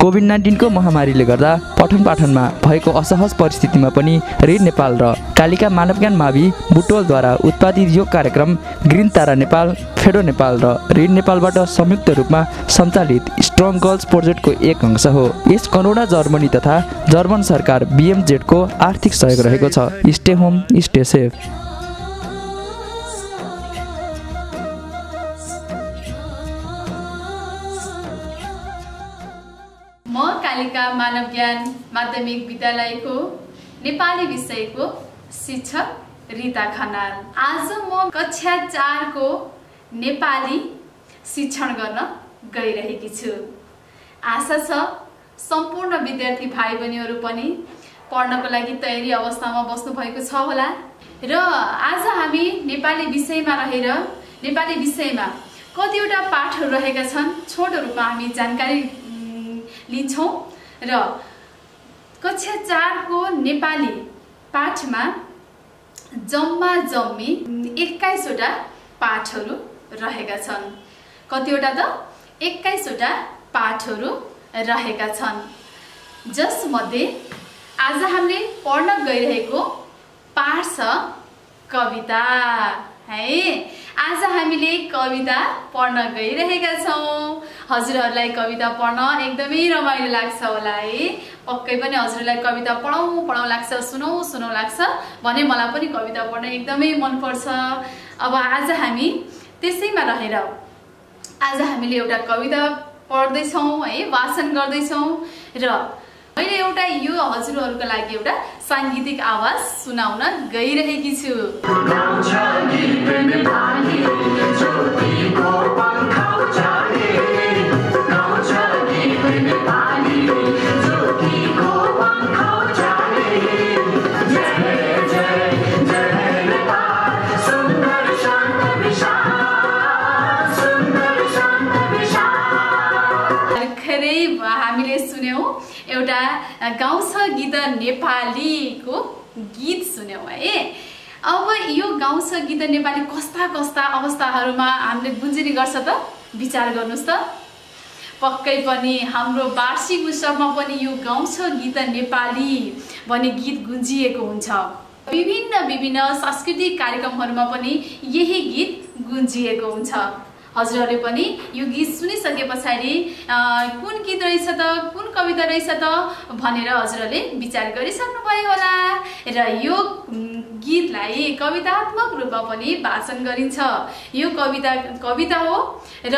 Covid नाइन्टिनको महामारीले गर्दा पठन पाठनमा भएको असहज परिस्थितिमा पनि ऋण नेपाल र कालिका मानव ज्ञान मावि बुटोलद्वारा उत्पादित यो कार्यक्रम ग्रिन तारा नेपाल फेडो नेपाल र ऋण नेपालबाट संयुक्त रूपमा सञ्चालित स्ट्रङ गर्ल्स प्रोजेक्टको एक अंश हो। यस करोडा जर्मनी तथा जर्मन सरकार बिएमजेडको आर्थिक सहयोग रहेको छ। Stay home stay safe. मानव ज्ञान माध्यमिक विद्यालयको नेपाली विषयको शिक्षक रिता खनाल। आज म कक्षा चारको नेपाली शिक्षण गर्न गइरहेकी छु। आशा छ सम्पूर्ण विद्यार्थी भाइ बहिनीहरू पनि पढ्नको लागि तयारी अवस्थामा बस्नु भएको छ होला। र आज हामी नेपाली विषयमा रहेर नेपाली विषयमा कतिवटा पाठहरू रहेका छन् छोटो रूपमा हामी जानकारी लिन्छौँ। र कक्षा चारको नेपाली पाठमा जम्मा जम्मी एक्काइसवटा पाठहरू रहेका छन्। कतिवटा त एक्काइसवटा पाठहरू रहेका छन्। जसमध्ये आज हामीले पढ्न गइरहेको पाठ छ कविता। है। आज हामीले कविता पढ्न गइरहेका छौँ। हजुरहरूलाई कविता पढ्न एकदमै रमाइलो लाग्छ होला है। पक्कै पनि हजुरलाई कविता पढाउँ पढाउँ लाग्छ सुनौ सुनौ लाग्छ भने मलाई पनि कविता पढ्न एकदमै मनपर्छ। अब आज हामी त्यसैमा रहेर आज हामीले एउटा कविता पढ्दैछौँ है वाचन गर्दैछौँ र मैले एउटा यो हजुरहरूको लागि एउटा साङ्गीतिक आवाज सुनाउन गइरहेकी छु। गाउँछ गीत नेपालीको गीत सुन्यौँ है। अब यो गाउँछ गीत नेपाली कस्ता कस्ता अवस्थाहरूमा हामीले गुन्जिने गर्छ त? विचार गर्नुहोस् त। पक्कै पनि हाम्रो वार्षिक उत्सवमा पनि यो गाउँछ गीत नेपाली भन्ने गीत गुन्जिएको हुन्छ। विभिन्न विभिन्न सांस्कृतिक कार्यक्रमहरूमा पनि यही गीत गुन्जिएको हुन्छ। हजुरहरूले पनि यो गीत सुनिसके पछाडि कुन गीत रहेछ त कुन कविता रहेछ त भनेर हजुरहरूले विचार गरिसक्नुभयो होला। र यो गीतलाई कवितात्मक रूपमा पनि वाचन गरिन्छ। यो कविता कविता हो र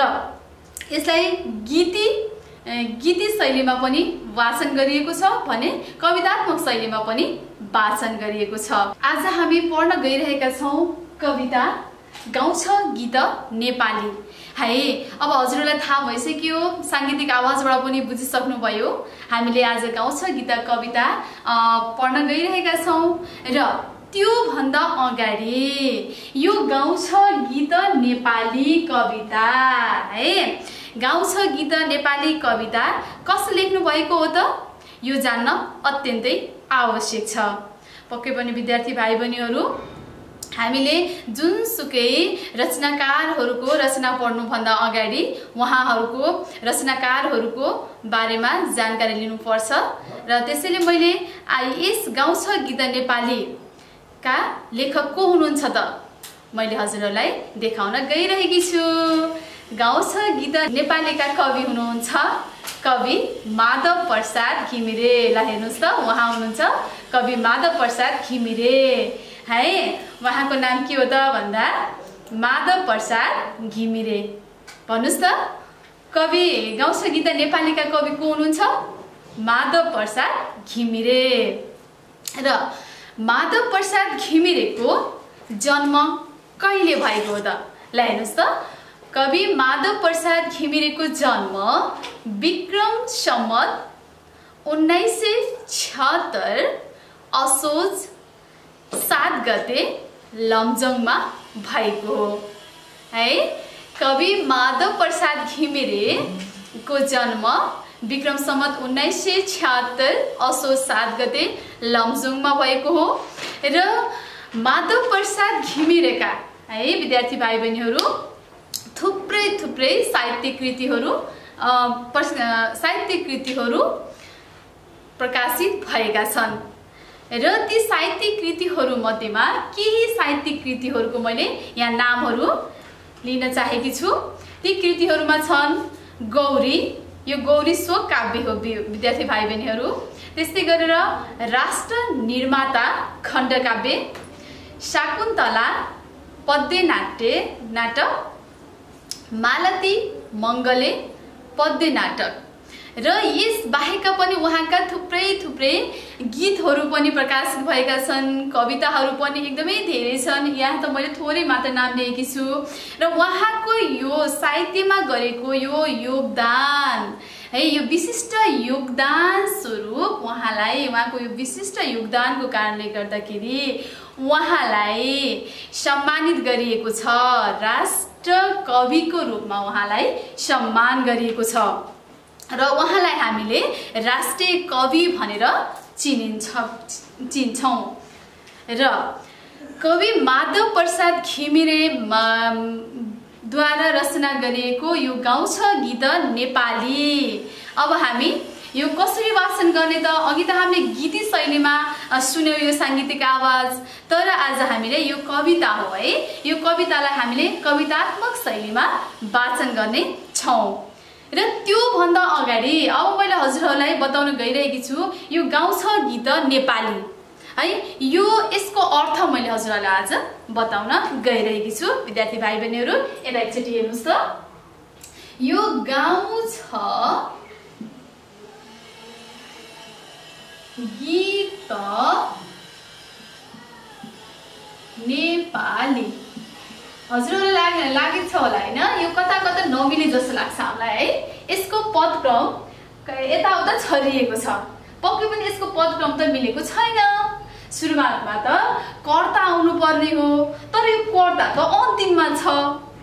यसलाई गीती गीती शैलीमा पनि वाचन गरिएको छ भने कवितात्मक शैलीमा पनि वाचन गरिएको छ। आज हामी पढ्न गइरहेका छौँ कविता। गाउँछ गीत नेपाली। है अब हजुरहरूलाई थाहा भइसक्यो साङ्गीतिक आवाजबाट पनि बुझिसक्नुभयो। हामीले आज गाउँछ गीत कविता पढ्न गइरहेका छौँ र त्योभन्दा अगाडि यो गाउँछ गीत नेपाली कविता है। गाउँछ गीत नेपाली कविता कसले लेख्नु भएको हो त? यो जान्न अत्यन्तै आवश्यक छ। पक्कै पनि विद्यार्थी भाइ बहिनीहरू हामीले जुनसुकै रचनाकारहरूको रचना पढ्नुभन्दा अगाडि उहाँहरूको रचनाकारहरूको बारेमा जानकारी लिनुपर्छ र त्यसैले मैले आ- यस गाउँछ गीत नेपालीका लेखक को हुनुहुन्छ त मैले हजुरहरूलाई देखाउन गइरहेकी छु। गाउँछ गीत नेपालीका कवि हुनुहुन्छ कवि माधव प्रसाद घिमिरे ल हेर्नुहोस् त उहाँ हुनुहुन्छ कवि माधव प्रसाद घिमिरे। है? उहाँको नाम के हो त भन्दा माधव प्रसाद घिमिरे। भन्नुहोस् त कवि गाउँछ गीत नेपालीका कवि को हुनुहुन्छ? माधव प्रसाद घिमिरे। र माधव प्रसाद घिमिरेको जन्म कहिले भएको हो त? ल हेर्नुहोस् त। कवि माधव प्रसाद घिमिरेको जन्म विक्रम सम्मत उन्नाइस सय छत्तर असोज सात गते लमजङमा भएको हो। है? कवि माधव प्रसाद घिमिरेको जन्म विक्रम सम्मत उन्नाइस सय छ्यात्तर असोज सात गते लमजुङमा भएको हो। र माधव प्रसाद घिमिरेका है विद्यार्थी भाइ बहिनीहरू थुप्रै थुप्रै साहित्य कृतिहरू साहित्यिक कृतिहरू प्रकाशित भएका छन्। र ती साहित्यिक कृतिहरू मध्येमा केही साहित्यिक कृतिहरूको मैले यहाँ नामहरू लिन चाहेकी छु। ती कृतिहरूमा छन् गौरी यो गौरी स्व काव्य हो विद्यार्थी भाइ बहिनीहरू त्यस्तै गरेर राष्ट्र निर्माता खण्डकाव्य शाकुन्तला पद्य नाट्य नाटक मालती मङ्गले पद्य नाटक र यस बाहेक पनि उहाँका थुप्रै थुप्रै गीतहरू पनि प्रकाशित भएका छन् कविताहरू पनि एकदमै धेरै छन्। यहाँ त मैले थोरै मात्र नाम लिएकी छु। र उहाँको यो साहित्यमा गरेको यो योगदान है यो विशिष्ट योगदान स्वरूप उहाँलाई उहाँको यो विशिष्ट योगदानको कारणले गर्दाखेरि उहाँलाई सम्मानित गरिएको छ। राष्ट्र कविको रूपमा उहाँलाई सम्मान गरिएको छ। र उहाँलाई हामीले राष्ट्रिय कवि भनेर चिनिन्छ चिन्छौँ। र कवि माधव प्रसाद घिमिरे मा- द्वारा रचना गरिएको यो गाउँ छ गीत नेपाली। अब हामी यो कसरी वाचन गर्ने त? अघि त हामीले गीती शैलीमा सुन्यौँ यो साङ्गीतिक आवाज तर आज हामीले यो कविता हो है। यो कवितालाई हामीले कवितात्मक शैलीमा वाचन गर्ने छौँ र त्योभन्दा अगाडि अब मैले हजुरहरूलाई बताउन गइरहेकी छु यो गाउँ छ गीत नेपाली। है यो यसको अर्थ मैले हजुरहरूलाई आज बताउन गइरहेकी छु। विद्यार्थी भाइ बहिनीहरू यता एकचोटि हेर्नुहोस् त। यो गाउँ छ गीत नेपाली। हजुरहरूलाई लागे लागेको छ होला होइन? यो कता कता नमिले जस्तो लाग्छ हामीलाई है? यसको पदक्रम यताउता छरिएको छ। पक्कै पनि यसको पदक्रम त मिलेको छैन। सुरुवातमा त कर्ता आउनु पर्ने हो तर यो कर्ता त अन्तिममा छ।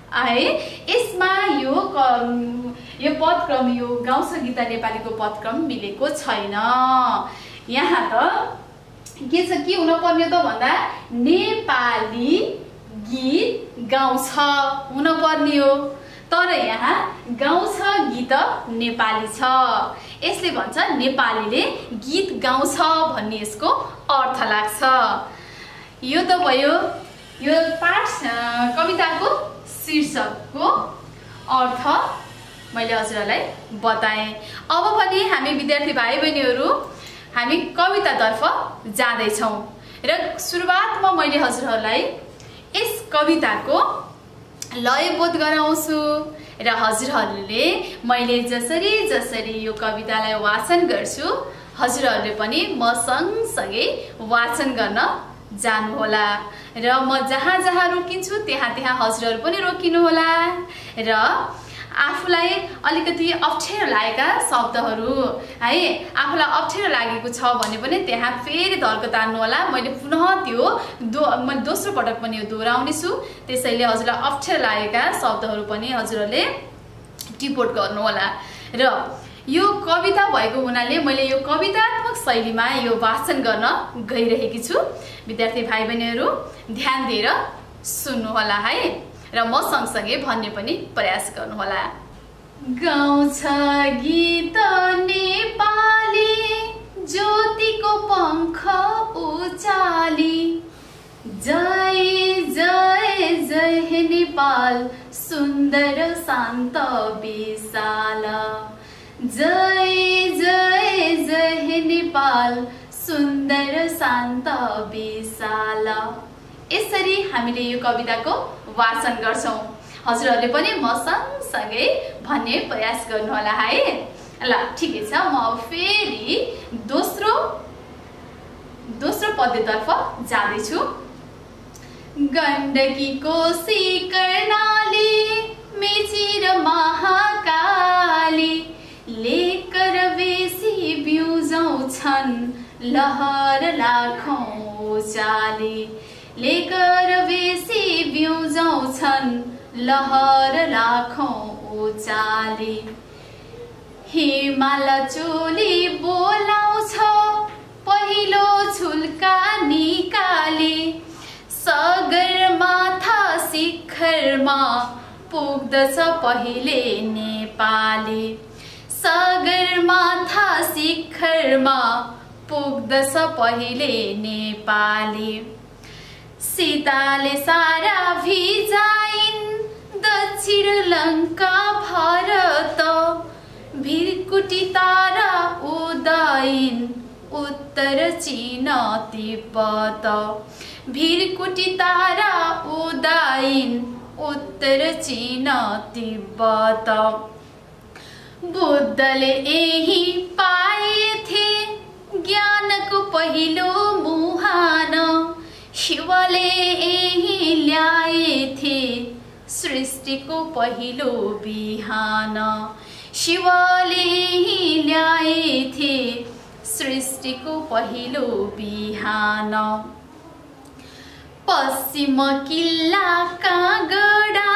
है यसमा यो यो पदक्रम यो गाउँछ गीता नेपालीको पदक्रम मिलेको छैन। यहाँ त के छ के हुनुपर्ने त भन्दा नेपाली गीत गाउँछ। हुनुपर्ने हो। तर यहाँ गाउँछ गीत नेपाली छ। यसले भन्छ नेपालीले गीत गाउँछ भन्ने यसको अर्थ लाग्छ। यो त भयो यो पाठ कविताको शीर्षकको अर्थ। मैले हजुरहरूलाई बताएँ। अब पनि हामी विद्यार्थी भाइ बहिनीहरू हामी कवितातर्फ जाँदैछौँ। र सुरुवातमा मैले हजुरहरूलाई यस कविताको लयबोध गराउँछु। र हजुरहरूले मैले जसरी जसरी यो कवितालाई वाचन गर्छु हजुरहरूले पनि म सँगसँगै वाचन गर्न जानुहोला। र म जहाँ जहाँ रोकिन्छु त्यहाँ त्यहाँ हजुरहरू पनि रोकिनुहोला। र आफूलाई अलिकति अप्ठ्यारो लागेका शब्दहरू है? आफूलाई अप्ठ्यारो लागेको छ भने पनि त्यहाँ फेरि धर्को तान्नु होला मैले पुनः त्यो दो मैले दोस्रो पटक पनि यो दोहोऱ्याउने छु त्यसैले हजुरलाई अप्ठ्यारो लागेका शब्दहरू पनि हजुरहरूले टिपोट गर्नुहोला। र यो कविता भएको हुनाले मैले यो कवितात्मक शैलीमा यो वाचन गर्न गइरहेकी छु। विद्यार्थी भाइ बहिनीहरू ध्यान दिएर सुन्नुहोला है? र म सँगसँगै भन्ने पनि प्रयास गर्नुहोला। गाउँछ गीत नेपाली ज्योतिको पङ्ख उचाली। जय जय जय नेपाल सुन्दर शान्त विशाल। जय जय जय नेपाल सुन्दर शान्त विशाल। यसरी हामीले यो कविताको वाचन गर्छौँ। हजुरहरूले पनि म सँगसँगै भन्ने प्रयास गर्नुहोला है। ल ठिकै छ म अब फेरि दोस्रो दोस्रो पद्यतर्फ जाँदैछु। गण्डकी कोशी कर्णाली मेची र महाकाली लेकर बेसी बिउजाउँछन् लहर लाखौँ चाली लेकर बेसी बिउजाउँछन् लहर लाखौँ चाली हिमाल चोली बोलाउँछ पहिलो झुल्का निकाले। सगरमाथा शिखरमा पुग्दछ पहिले नेपाली। सगरमाथा शिखरमा पुग्दछ पहिले नेपाली। सीताले सारा भिजाइन् दक्षिण लङ्का भरत। भिरकुटी तारा उदाइन् उत्तर चीन तिब्बत। भिरकुटी तारा उदाइन् उत्तर चीन तिब्बत। बुद्धले यही पाएथे ज्ञानको पहिलो मुहान। शिवले यही ल्याएथे सृष्टिको पहिलो बिहान शिवले यही ल्याएथे सृष्टिको पहिलो बिहान पश्चिम किल्ला काँगडा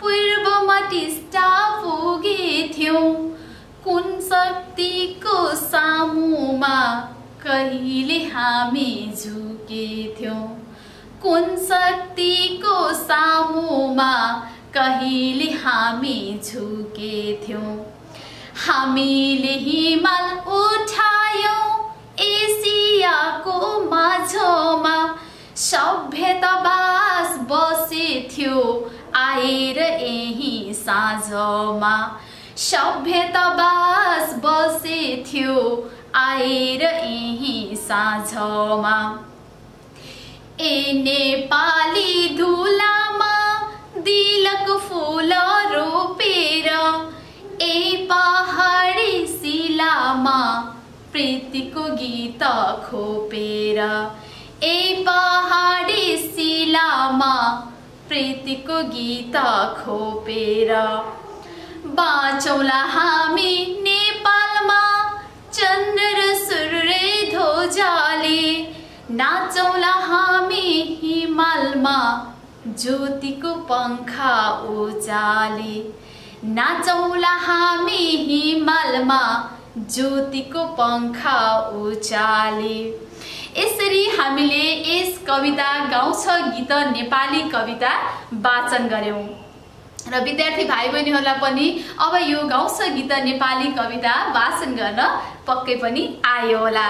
पूर्वमा टिस्टा पुगेथ्यौँ कुन शक्तिको सामुमा कहिले हामी झुकेथ्यौँ कुन शक्तिको सामुमा कहिले हामी झुकेथ्यौँ हामीले हिमाल उठायौँ एसियाको माझमा सभ्यतावास बसेथ्यो आएर यही साँझमा सभ्यतावास बसेथ्यो आएर यही साँझमा ए नेपाली धुलामा दिलक फुल रोपेर ए पहाडी शिलामा प्रीतिको गीत खोपेर। ए पहाडी शिलामा प्रीतिको गीत खोपेर। बाँचौला हामी नेपालमा चन्द्र र सूर्य नाचौला हामी हिमालमा ज्योतिको पङ्खा उजाले। नाचौला हामी हिमालमा ज्योतिको पङ्खा उचाले यसरी हामीले यस कविता गाउँछ गीत नेपाली कविता वाचन गऱ्यौँ। र विद्यार्थी भाइ बहिनीहरूलाई पनि अब यो गाउँछ गीत नेपाली कविता वाचन गर्न पक्कै पनि आयो होला।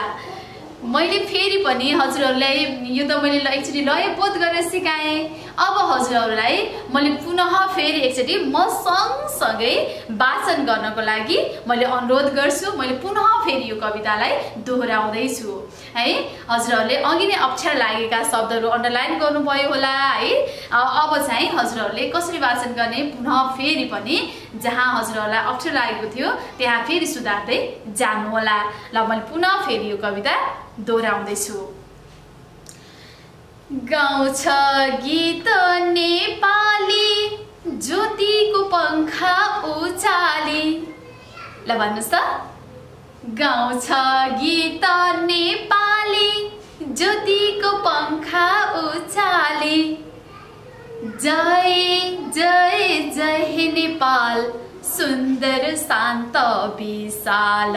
मैले फेरि पनि हजुरहरूलाई यो त मैले ल- एकचोटि लयबोध गरेर सिकाएँ। अब हजुरहरूलाई मैले पुनः फेरि एकचोटि म सँगसँगै वाचन गर्नको लागि मैले अनुरोध गर्छु। मैले पुनः फेरि यो कवितालाई दोहोऱ्याउँदैछु। है हजुरहरूले अघि नै अक्षर लागेका शब्दहरू अन्डरलाइन गर्नुभयो होला है। अब चाहिँ हजुरहरूले कसरी वाचन गर्ने पुनः फेरि पनि जहाँ हजुरहरूलाई अक्षर लागेको थियो त्यहाँ फेरि सुधार्दै जानुहोला। ल मैले पुनः फेरि यो कविता दोहोऱ्याउँदैछु। गाउँछ गीत नेपाली ज्योतिको पङ्खा उचाली। ल भन्नुहोस् त। गाउँछ गीत नेपाली ज्योतिको पङ्खा उचाली। जय जय जय नेपाल सुन्दर शान्त विशाल।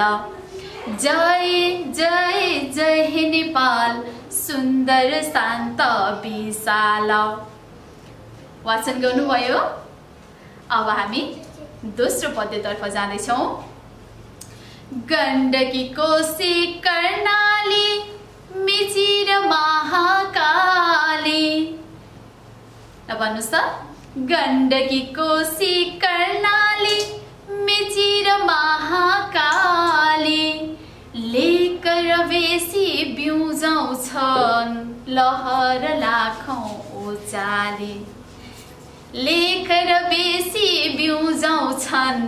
जय जय जय नेपाल सुन्दर शान्त विशाल। वाचन गर्नुभयो? अब हामी दोस्रो पद्यतर्फ जाँदैछौँ। गण्डकी कोशी कर्णाली मेची र महाकाली। ल भन्नुहोस् त। गण्डकी कोशी कर्णाली मेची र महाकाली। लेक र बेसी बिउजाउँछन् लहर लाखौँ उचाली लेख र बेसी बिउजाउँछन्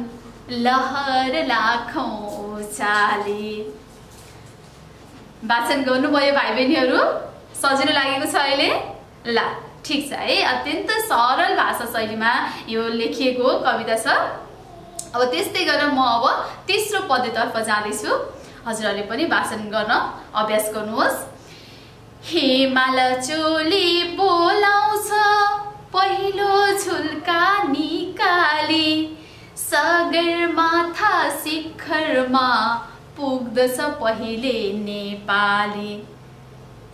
लहर लाखौँ उचाली वाचन गर्नुभयो भाइ बहिनीहरू सजिलो लागेको छ अहिले? ल ठिक छ। है अत्यन्त सरल भाषा शैलीमा यो लेखिएको कविता छ। अब त्यस्तै गरेर म अब तेस्रो पद्यतर्फ जाँदैछु। हजुरहरूले पनि वाचन गर्न अभ्यास गर्नुहोस्। हिमाल चोली बोलाउँछ पहिलो झुल्का निकाली। सगरमाथा शिखरमा पुग्दछ पहिले नेपाली।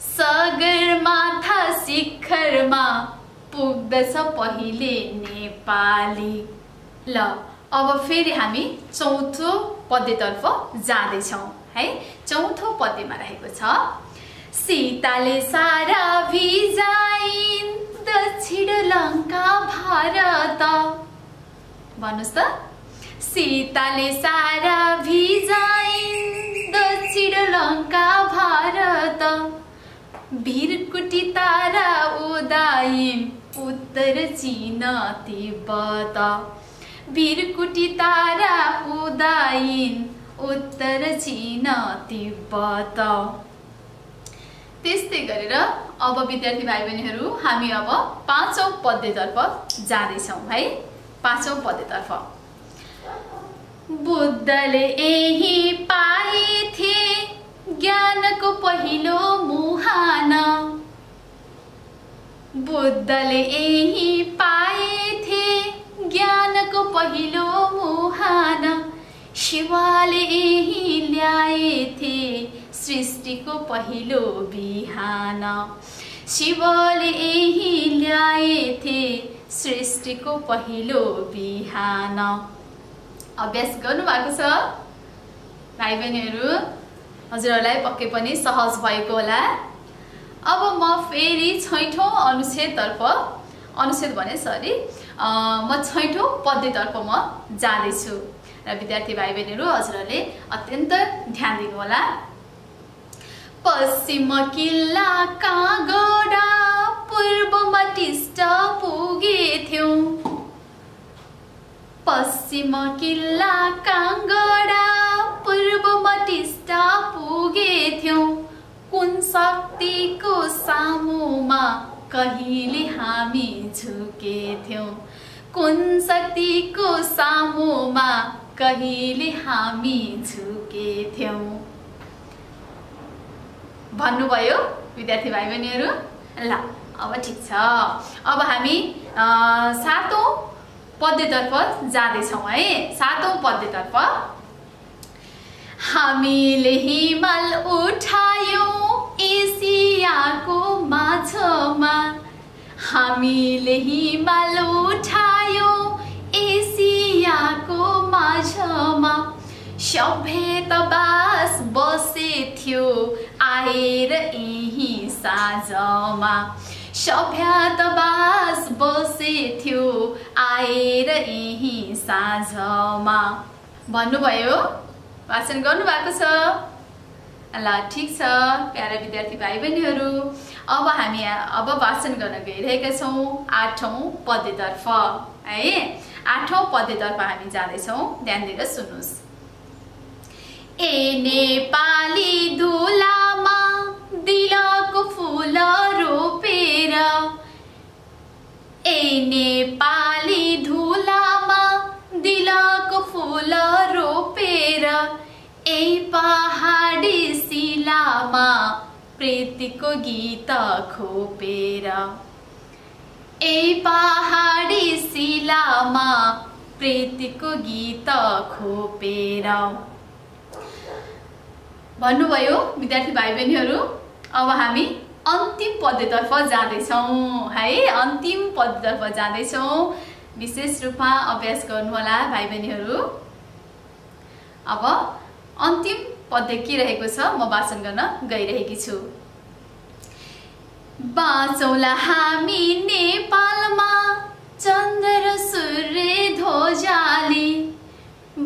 सगरमाथा शिखरमा पुग्दछ पहिले नेपाली। ल अब फेरि हामी चौथो पद्यतर्फ जाँदैछौँ। है चौथो पद्यमा रहेको छ। सीताले सारा भिजाइन् दक्षिण लङ्का भारत। भन्नुहोस् त। सीताले सारा भिजाइन् दक्षिण लङ्का भारत। भिरकुटी तारा उदाइन् उत्तर चीन तिब्बत। भिरकुटी तारा उदाइन् उत्तर चीन तिब्बत त्यस्तै गरेर अब विद्यार्थी भाइ बहिनीहरू हामी अब पाँचौँ पद्यतर्फ जाँदैछौँ है। पाँचौँ पद्यतर्फ। बुद्धले यही पाएथे ज्ञानको पहिलो मुहान। बुद्धले यही पाएथे ज्ञानको पहिलो मुहान। शिवाले ल्याएथे सृष्टिको पहिलो बिहान। शिवले ल्याएथे सृष्टिको पहिलो बिहान। अभ्यास गर्नुभएको छ? भाइ बहिनीहरू हजुरहरूलाई पक्कै पनि सहज भएको होला। अब म फेरि छैठौँ अनुच्छेदतर्फ अनुच्छेद भने सरी म छैठौँ पद्यतर्फ म जाँदैछु। र विद्यार्थी भाइ बहिनीहरू हजुरहरूले अत्यन्त ध्यान दिनुहोला। पश्चिम किल्ला काँगडा पूर्वमा टिस्ट पुगेथ्यौँ। पश्चिम किल्ला काङ्गडा पूर्वमा टिस्टा पुगेथ्यौँ। कुन शक्तिको सामुमा कहिले हामी झुकेथ्यौँ? कुन शक्तिको सामुमा कहिले हामी झुकेथ्यौँ भन्नुभयो विद्यार्थी भाइ बहिनीहरू ल अब ठिक छ। अब हामी सातौँ पद्यतर्फ जाँदैछौँ है। सातौँ पद्यतर्फ। हामीले हिमाल उठायौँ एसियाको माझमा हामीले हिमाल उठायौँ माझमा सभ्यता बास बसेथ्यो आएर यही साँझमा। सभ्यतावास बसेथ्यो आएर यही साँझमा। भन्नुभयो? भाषण गर्नुभएको छ? ल ठिक छ प्यारा विद्यार्थी भाइ बहिनीहरू अब हामी अब भाषण गर्न गइरहेका छौँ आठौँ पद्यतर्फ है? आठौँ पद्यतर्फ हामी जाँदैछौँ। ध्यान दिएर सुन्नुहोस्। ए नेपाली धुलामा दिलको फुल रोपेर ए नेपाली धुलामा दिलको फुल रोपेर ए पहाडी शिलामा प्रीतिको गीत खोपेर। ए पहाडी शिलामा प्रीतिको गीत खोपेर भन्नुभयो विद्यार्थी भाइ बहिनीहरू अब हामी अन्तिम पदतर्फ जाँदैछौँ है? अन्तिम पदतर्फ जाँदैछौँ। विशेष रूपमा अभ्यास गर्नुहोला भाइ बहिनीहरू अब अन्तिम पद्य के रहेको छ म वाचन गर्न गइरहेकी छु। बाँचौला हामी नेपालमा चन्द्र सूर्य ध्वजाली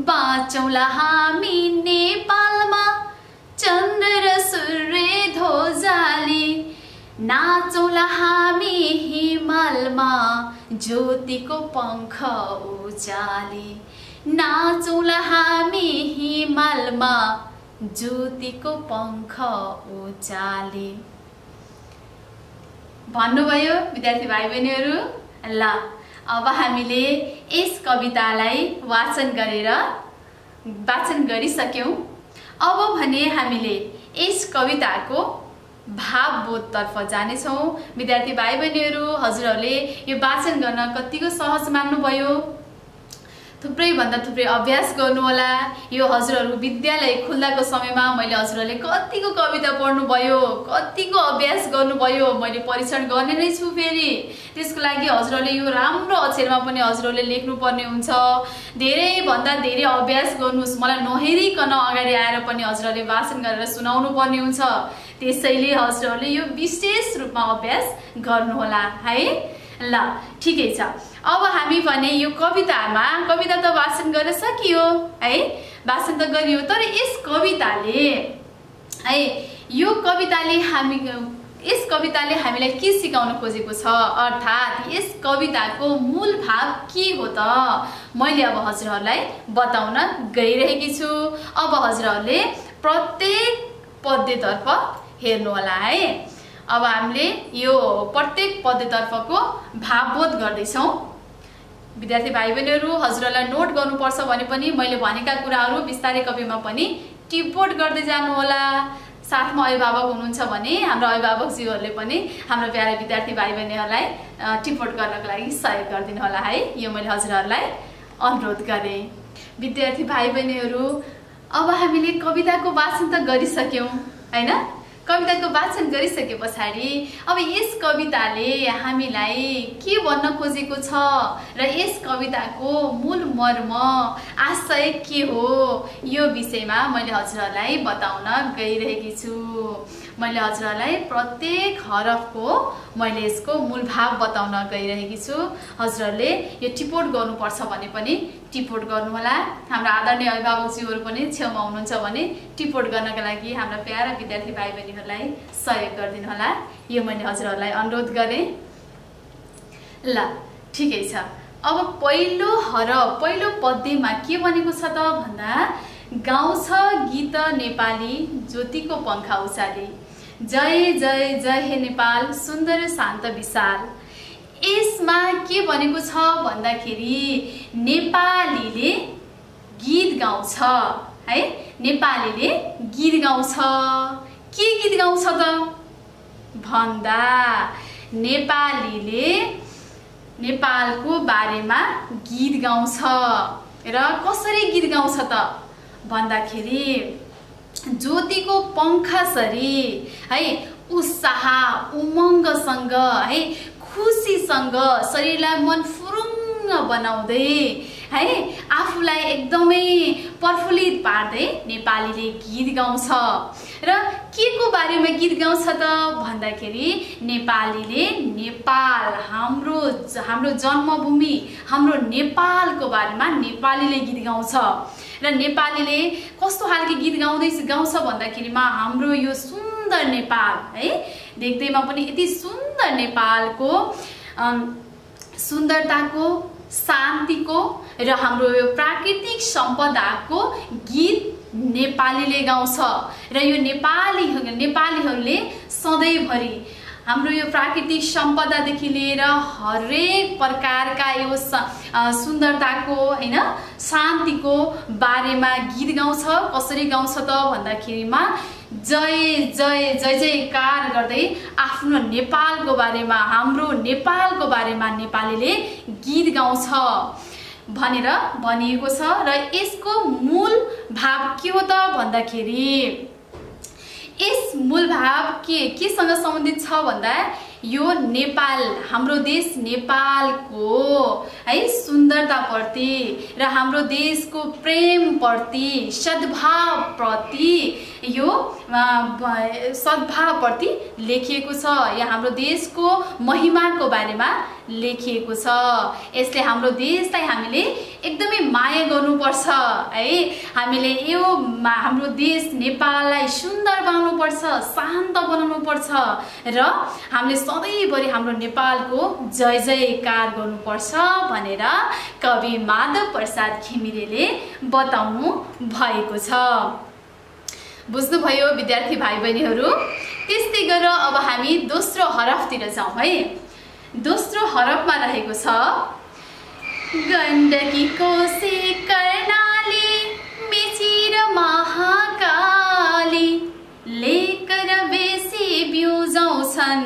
बाँचौला हामी नेपालमा चन्द्र सूर्य ध्वजाली नाचौला हामी हिमालमा ज्योतिको पङ्ख उचाली नाचौला हामी हिमालमा ज्योतिको पङ्ख उचाली भन्नुभयो विद्यार्थी भाइ बहिनीहरू ल अब हामीले यस कवितालाई वाचन गरेर वाचन गरिसक्यौँ। अब भने हामीले यस कविताको भावबोधतर्फ जानेछौँ। विद्यार्थी भाइ बहिनीहरू हजुरहरूले यो वाचन गर्न कतिको सहज मान्नुभयो? थुप्रैभन्दा थुप्रै अभ्यास गर्नुहोला। यो हजुरहरूको विद्यालय खुल्दाको समयमा मैले हजुरहरूले कतिको कविता पढ्नुभयो कतिको अभ्यास गर्नुभयो मैले परीक्षण गर्ने नै छु फेरि। त्यसको लागि हजुरहरूले यो राम्रो अक्षरमा पनि हजुरहरूले लेख्नुपर्ने हुन्छ। धेरैभन्दा धेरै अभ्यास गर्नुहोस् मलाई नहेरिकन अगाडि आएर पनि हजुरहरूले भाषण गरेर सुनाउनु पर्ने हुन्छ। त्यसैले हजुरहरूले यो विशेष रूपमा अभ्यास गर्नुहोला है? ल ठिकै छ। अब हामी भने यो कवितामा कविता त वाचन गरेर सकियो है? वाचन त गरियो तर यस कविताले है यो कविताले हामी यस कविताले हामीलाई के सिकाउन खोजेको छ? अर्थात् यस कविताको मूल भाव के हो त? मैले अब हजुरहरूलाई बताउन गइरहेकी छु। अब हजुरहरूले प्रत्येक पद्यतर्फ हेर्नुहोला है। अब हामीले यो प्रत्येक पद्यतर्फको भावबोध गर्दैछौँ। विद्यार्थी भाइ बहिनीहरू हजुरहरूलाई नोट गर्नुपर्छ भने पनि मैले भनेका कुराहरू बिस्तारै कपिमा पनि टिपोट गर्दै जानुहोला। साथमा अभिभावक हुनुहुन्छ भने हाम्रो अभिभावकज्यूहरूले पनि हाम्रो प्यारा विद्यार्थी भाइ बहिनीहरूलाई टिपोट गर्नको लागि सहयोग गरिदिनु होला है। यो मैले हजुरहरूलाई अनुरोध गरेँ। विद्यार्थी भाइ बहिनीहरू अब हामीले कविताको वाचन त गरिसक्यौँ होइन? कविताको वाचन गरिसके पछाडि अब यस कविताले हामीलाई के भन्न खोजेको छ र यस कविताको मूल मर्म आशय के हो यो विषयमा मैले हजुरहरूलाई बताउन गइरहेकी छु। मैले हजुरहरूलाई प्रत्येक हरफको मैले यसको मूल भाव बताउन गइरहेकी छु। हजुरहरूले यो टिपोट गर्नुपर्छ भने पनि टिपोट गर्नुहोला। हाम्रो आदरणीय अभिभावकज्यूहरू पनि छेउमा हुनुहुन्छ भने टिपोट गर्नका लागि हाम्रा प्यारा विद्यार्थी भाइ बहिनीहरूलाई सहयोग गरिदिनु होला यो मैले हजुरहरूलाई अनुरोध गरेँ। ल ठिकै छ। अब पहिलो हरफ पहिलो पद्यमा के भनेको छ त भन्दा गाउँछ गीत नेपाली ज्योतिको पङ्खा उचाली। जय जय जय हे नेपाल सुन्दर शान्त विशाल। यसमा के भनेको छ भन्दाखेरि नेपालीले गीत गाउँछ है? नेपालीले गीत गाउँछ। के गीत गाउँछ त? भन्दा नेपालीले नेपालको बारेमा गीत गाउँछ। र कसरी गीत गाउँछ त? भन्दाखेरि ज्योतिको पङ्खासरी है उत्साह उमङ्गसँग है खुसीसँग शरीरलाई मन फुरुङ्ग बनाउँदै है आफूलाई एकदमै प्रफुल्लित पार्दै नेपालीले गीत गाउँछ। र के को बारेमा गीत गाउँछ त? भन्दाखेरि नेपालीले नेपाल हाम्रो हाम्रो जन्मभूमि हाम्रो नेपालको बारेमा नेपालीले गीत गाउँछ। र नेपालीले कस्तो खालको गीत गाउँदै गाउँछ भन्दाखेरिमा हाम्रो यो सुन्दर नेपाल है? देख्दैमा पनि यति सुन्दर नेपालको सुन्दरताको शान्तिको र हाम्रो यो प्राकृतिक सम्पदाको गीत नेपालीले गाउँछ। र यो नेपाली नेपालीहरूले सधैँभरि हाम्रो यो प्राकृतिक सम्पदादेखि लिएर हरेक प्रकारका यो सुन्दरताको होइन शान्तिको बारेमा गीत गाउँछ। कसरी गाउँछ त भन्दाखेरिमा जय जय जय जयकार गर्दै आफ्नो नेपालको बारेमा हाम्रो नेपालको बारेमा नेपालीले गीत गाउँछ भनेर भनिएको छ। र यसको मूल भाव के हो त भन्दाखेरि यस मूल भाव के केसँग सम्बन्धित छ भन्दा यो नेपाल हाम्रो देश नेपालको है सुन्दरताप्रति र हाम्रो देशको प्रेमप्रति सद्भावप्रति यो सद्भावप्रति लेखिएको छ। या हाम्रो देशको महिमाको बारेमा लेखिएको छ। यसले हाम्रो देशलाई हामीले एकदमै माया गर्नुपर्छ है। हामीले यो हाम्रो देश नेपाललाई सुन्दर बनाउनुपर्छ शान्त बनाउनुपर्छ र हामीले सधैँभरि हाम्रो नेपालको जय जयकार गर्नुपर्छ भनेर कवि माधव प्रसाद घिमिरेले बताउनु भएको छ। बुझ्नुभयो विद्यार्थी भाइ बहिनीहरू त्यस्तै गरेर अब हामी दोस्रो हरफतिर जाउँ है। दोस्रो हरफमा रहेको छ गण्डकी कोसे कर्णाली मेची र महाकाली लेकर बेसी बिउजाउँछन्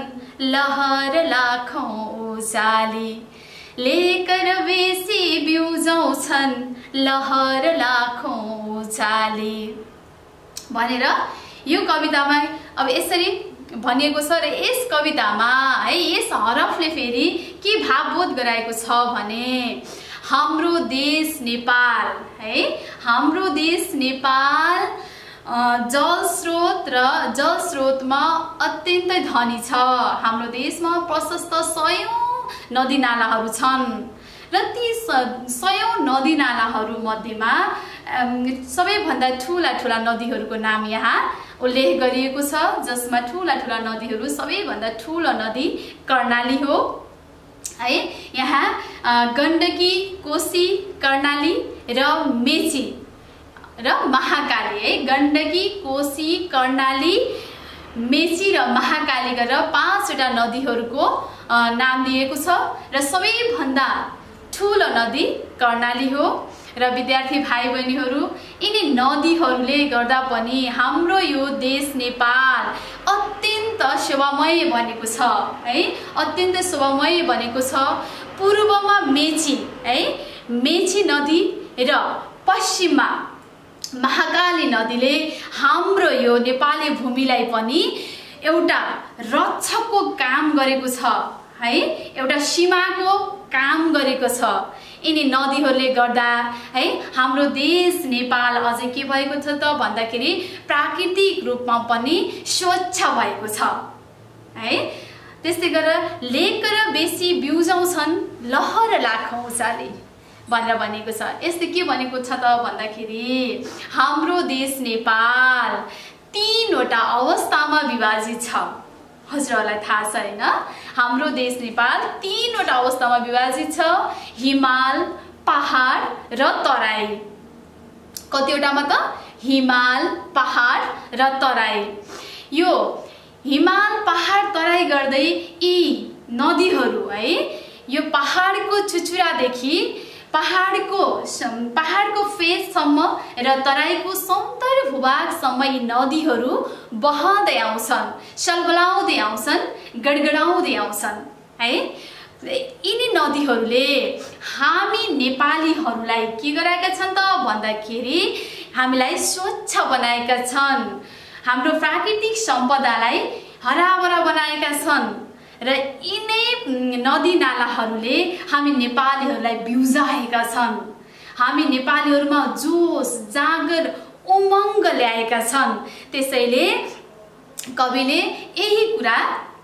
लहर लाखौँ उचाली लेकर बेसी बिउजाउँछन् लहर लाखौँ उचाले भनेर यो कवितामा अब यसरी भनिएको छ र यस कवितामा है यस हरफले फेरि के भावबोध गराएको छ भने हाम्रो देश नेपाल है हाम्रो देश नेपाल जल स्रोत र जल स्रोतमा अत्यन्तै धनी छ। हाम्रो देशमा प्रशस्त सयौँ नदीनालाहरू छन् र ती सयौँ नदीनालाहरू मध्येमा सबैभन्दा ठुला ठुला नदीहरूको नाम यहाँ उल्लेख गरिएको छ जसमा ठुला ठुला नदीहरू सबैभन्दा ठुलो नदी कर्णाली हो। है यहाँ गण्डकी कोशी कर्णाली र मेची र महाकाली। है गण्डकी कोशी कर्णाली मेची र महाकाली गरेर पाँचवटा नदीहरूको नाम लिएको छ र सबैभन्दा ठुलो नदी कर्णाली हो। र विद्यार्थी भाइ बहिनीहरू यिनी नदीहरूले गर्दा पनि हाम्रो यो देश नेपाल अत्यन्त शोभामय बनेको छ है? अत्यन्त शोभामय बनेको छ। पूर्वमा मेची है? मेची नदी र पश्चिममा महाकाली नदीले हाम्रो यो नेपाली भूमिलाई पनि एउटा रक्षकको काम गरेको छ है? एउटा सीमाको काम गरेको छ। यिनी नदीहरूले गर्दा है हाम्रो देश नेपाल अझै के भएको छ त? भन्दाखेरि प्राकृतिक रूपमा पनि स्वच्छ भएको छ। है त्यस्तै गरेर लेक र बेसी बिउजाउँछन् लहर लाखौँ भनेर भनेको छ। यस्तै के भनेको छ त? भन्दाखेरि हाम्रो देश नेपाल तिनवटा अवस्थामा विभाजित छ। हजुरहरूलाई थाहा छ होइन? हाम्रो देश नेपाल तिनवटा अवस्थामा विभाजित छ। हिमाल पहाड र तराई। कतिवटामा त? हिमाल पहाड र तराई। यो हिमाल पहाड तराई गर्दै यी नदीहरू है यो पहाडको छुचुरादेखि पहाडको पहाडको फेससम्म र तराईको समतल भूभागसम्म यी नदीहरू बहँदै आउँछन् सलबलाउँदै आउँछन् गडगडाउँदै आउँछन् है? यिनी नदीहरूले हामी नेपालीहरूलाई के गराएका छन् त? भन्दाखेरि हामीलाई स्वच्छ बनाएका छन्। हाम्रो प्राकृतिक सम्पदालाई हराभरा बनाएका छन्। र यिनै नदी नालाहरूले हामी नेपालीहरूलाई बिउजाएका छन्। हामी नेपालीहरूमा जोस जागर उमङ्ग ल्याएका छन्। त्यसैले कविले यही कुरा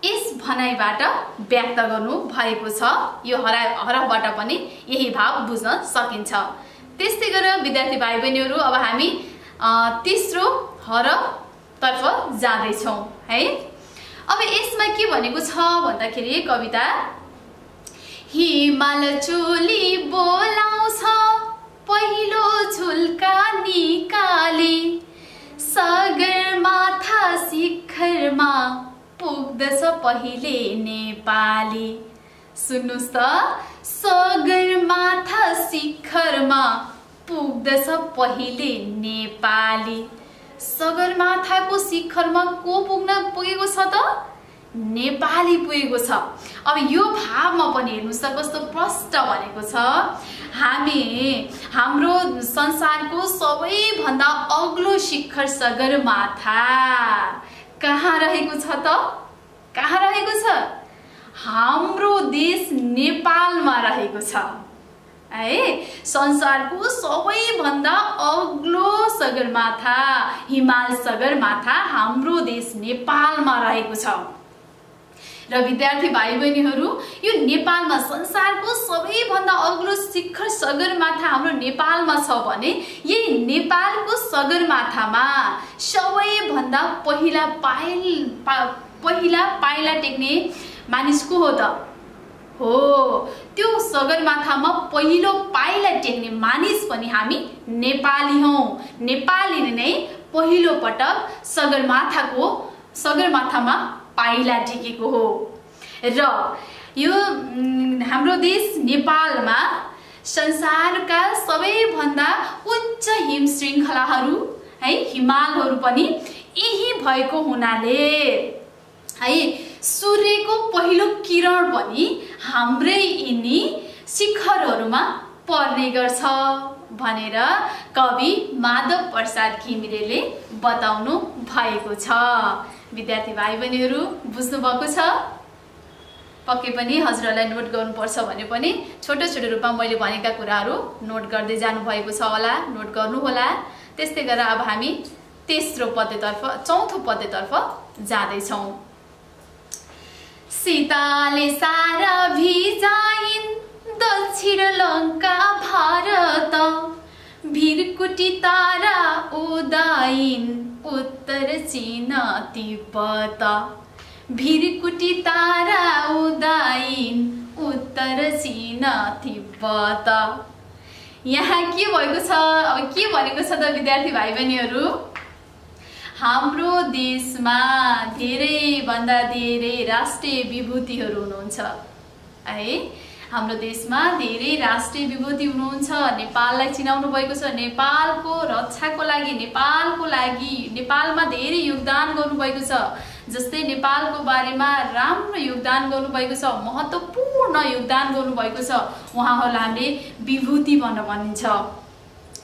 यस भनाइबाट व्यक्त गर्नु भएको छ। यो हरा हरफबाट पनि यही भाव बुझ्न सकिन्छ। त्यस्तै गरेर विद्यार्थी भाइ बहिनीहरू अब हामी तेस्रो हरफतर्फ जाँदैछौँ है? अब यसमा के भनेको छ भन्दाखेरि कविता हिमाल चोली बोलाउँछ पहिलो झुल्का निकाले सगरमाथा शिखरमा पुग्दछ पहिले नेपाली। सुन्नुहोस् त सगरमाथा शिखरमा पुग्दछ पहिले नेपाली। सगरमाथाको शिखरमा को पुग्न पुगेको छ त? नेपाली पुगेको छ। अब यो भावमा पनि हेर्नुहोस् त कस्तो प्रष्ट भनेको छ। हामी हाम्रो संसारको सबैभन्दा अग्लो शिखर सगरमाथा कहाँ रहेको छ त? कहाँ रहेको छ? हाम्रो देश नेपालमा रहेको छ। है? संसारको सबैभन्दा अग्लो सगरमाथा हिमाल सगरमाथा हाम्रो देश नेपालमा रहेको छ। र विद्यार्थी भाइ बहिनीहरू यो नेपालमा संसारको सबैभन्दा अग्लो शिखर सगरमाथा हाम्रो नेपालमा छ भने यही नेपालको सगरमाथामा सबैभन्दा पहिला पाइल पा, पहिला पाइला टेक्ने मानिस को हो त। हो। त्यो सगरमाथामा पहिलो पाइला टेक्ने मानिस पनि हामी नेपाली हौ। नेपालीले नै पहिलो पटक सगरमाथाको सगरमाथामा पाइला टेकेको हो। र यो हाम्रो देश नेपालमा संसारका सबैभन्दा उच्च हिम श्रृङ्खलाहरू है हिमालहरू पनि यही भएको हुनाले है सूर्यको पहिलो किरण पनि हाम्रै यिनी शिखरहरूमा पर्ने गर्छ भनेर कवि माधव प्रसाद घिमिरेले बताउनु भएको छ। विद्यार्थी भाइ बहिनीहरू बुझ्नुभएको छ? पक्कै पनि हजुरहरूलाई नोट गर्नुपर्छ भने पनि छोटो छोटो रूपमा मैले भनेका कुराहरू नोट गर्दै जानुभएको छ होला नोट गर्नुहोला त्यस्तै गरेर अब हामी तेस्रो पद्यतर्फ चौथो पद्यतर्फ जाँदैछौँ। सीताले सारा भिजाइन् दक्षिण लङ्का भारत भिरकुटी तारा उदाइन् उत्तर चीन तिब्बत। भिरकुटी तारा उदाइन् उत्तर चीन तिब्बत। यहाँ के भएको छ? अब के भनेको छ त विद्यार्थी भाइ बहिनीहरू हाम्रो देशमा धेरैभन्दा धेरै राष्ट्रिय विभूतिहरू हुनुहुन्छ। है हाम्रो देशमा धेरै राष्ट्रिय विभूति हुनुहुन्छ। नेपाललाई चिनाउनु भएको छ। नेपालको रक्षाको लागि नेपालको लागि नेपालमा धेरै योगदान गर्नुभएको छ। जस्तै नेपालको बारेमा राम्रो योगदान गर्नुभएको छ। महत्त्वपूर्ण योगदान गर्नुभएको छ। उहाँहरूलाई हामीले विभूति भनेर भनिन्छ।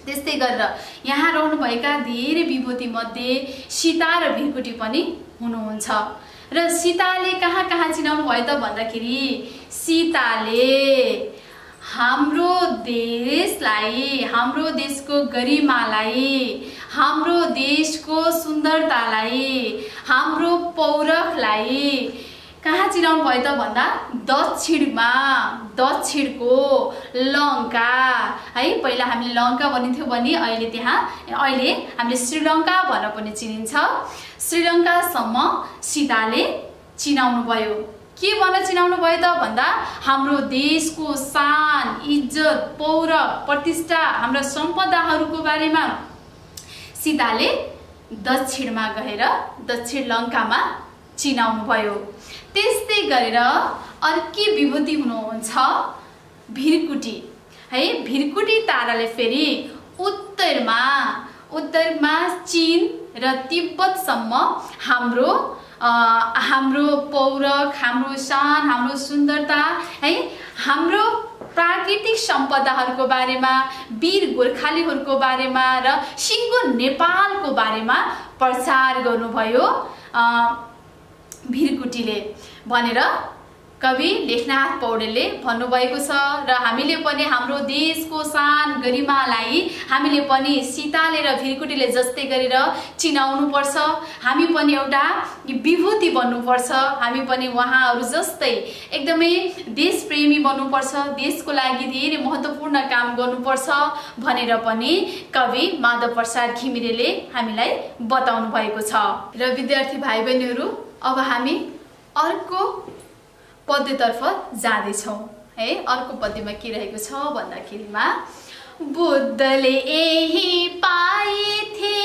त्यस्तै गरेर यहाँ रहनुभएका धेरै विभूति मध्ये सीता र भिरकुटी पनि हुनुहुन्छ। र सीताले कहाँ कहाँ चिनाउनु भयो त भन्दाखेरि सीताले हाम्रो देशलाई हाम्रो देशको गरिमालाई हाम्रो देशको सुन्दरतालाई हाम्रो पौरखलाई कहाँ चिनाउनु भयो त भन्दा दक्षिणमा दक्षिणको लङ्का। है पहिला हामीले लङ्का भनिन्थ्यो भने अहिले त्यहाँ अहिले हामीले श्रीलङ्का भनेर पनि चिनिन्छ। श्रीलङ्कासम्म सीताले चिनाउनु भयो के भनेर चिनाउनु भयो त भन्दा हाम्रो देशको शान इज्जत पौर प्रतिष्ठा हाम्रा सम्पदाहरूको बारेमा। सीताले दक्षिणमा गएर दक्षिण लङ्कामा चिनाउनु भयो त्यस्तै गरेर अर्की विभूति हुनुहुन्छ भिरकुटी। है भिरकुटी ताराले फेरि उत्तरमा उत्तरमा चिन र तिब्बतसम्म हाम्रो हाम्रो पौरख हाम्रो शान हाम्रो सुन्दरता है हाम्रो प्राकृतिक सम्पदाहरूको बारेमा वीर गोर्खालीहरूको बारेमा र सिङ्गो नेपालको बारेमा प्रचार गर्नुभयो भिरकुटीले। भनेर कवि लेखनाथ पौडेलले भन्नुभएको छ र हामीले पनि हाम्रो देशको सान गरिमालाई हामीले पनि सीताले र भिरकुटीले जस्तै गरेर चिनाउनुपर्छ। हामी पनि एउटा विभूति बन्नुपर्छ। हामी पनि उहाँहरू जस्तै एकदमै देशप्रेमी बन्नुपर्छ। देशको लागि धेरै महत्त्वपूर्ण काम गर्नुपर्छ भनेर पनि कवि माधव प्रसाद घिमिरेले हामीलाई बताउनु भएको छ। र विद्यार्थी भाइ बहिनीहरू अब हामी अर्को पद्यतर्फ जाँदैछौँ। है अर्को पद्यमा के रहेको छ भन्दाखेरिमा बुद्धले यही पाएथे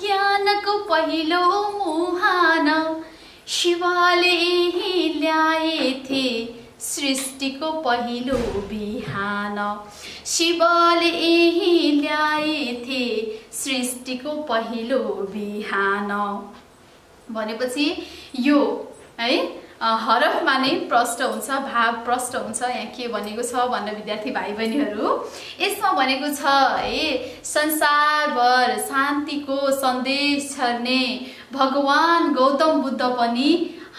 ज्ञानको पहिलो मुहान। शिवले यही ल्याएथे सृष्टिको पहिलो बिहान। शिवले यही ल्याएथे सृष्टिको पहिलो बिहान। भनेपछि यो है? हरफमा नै प्रष्ट हुन्छ भाव प्रष्ट हुन्छ यहाँ के भनेको छ भनेर विद्यार्थी भाइ बहिनीहरू यसमा भनेको छ है संसारभर शान्तिको सन्देश छर्ने भगवान् गौतम बुद्ध पनि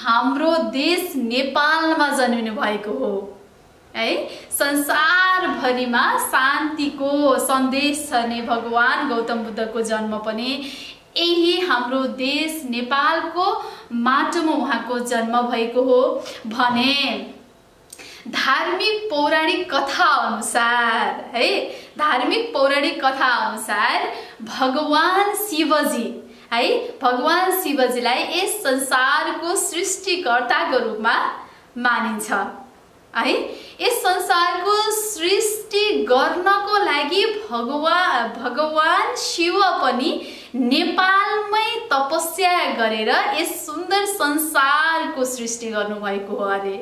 हाम्रो देश नेपालमा जन्मिनु भएको हो। है संसारभरिमा शान्तिको सन्देश छर्ने भगवान् गौतम बुद्धको जन्म पनि यही हाम्रो देश नेपालको माटोमा उहाँको जन्म भएको हो। भने धार्मिक पौराणिक कथा अनुसार है धार्मिक पौराणिक कथा अनुसार भगवान शिवजी है भगवान शिवजीलाई यस संसारको सृष्टिकर्ताको रूपमा मानिन्छ। है यस संसारको सृष्टि गर्नको लागि भगवान भगवान शिव पनि नेपालमै तपस्या गरेर यस सुन्दर संसारको सृष्टि गर्नुभएको हो अरे।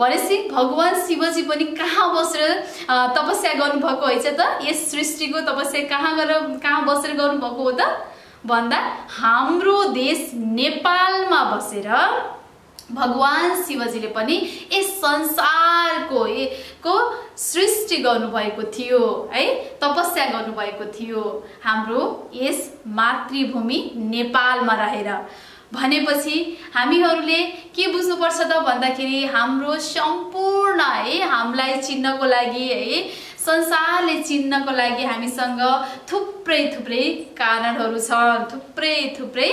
भनेपछि भगवान् शिवजी पनि कहाँ बसेर तपस्या गर्नुभएको रहेछ त? यस सृष्टिको तपस्या कहाँ गरेर कहाँ बसेर गर्नुभएको हो त? भन्दा हाम्रो देश नेपालमा बसेर भगवान् शिवजीले पनि यस संसारको को सृष्टि गर्नुभएको थियो है? तपस्या गर्नुभएको थियो। हाम्रो यस मातृभूमि नेपालमा रहेर। भनेपछि हामीहरूले के बुझ्नुपर्छ त भन्दाखेरि हाम्रो सम्पूर्ण है हामीलाई चिन्नको लागि है संसारले चिन्नको लागि हामीसँग थुप्रै थुप्रै कारणहरू छन्। थुप्रै थुप्रै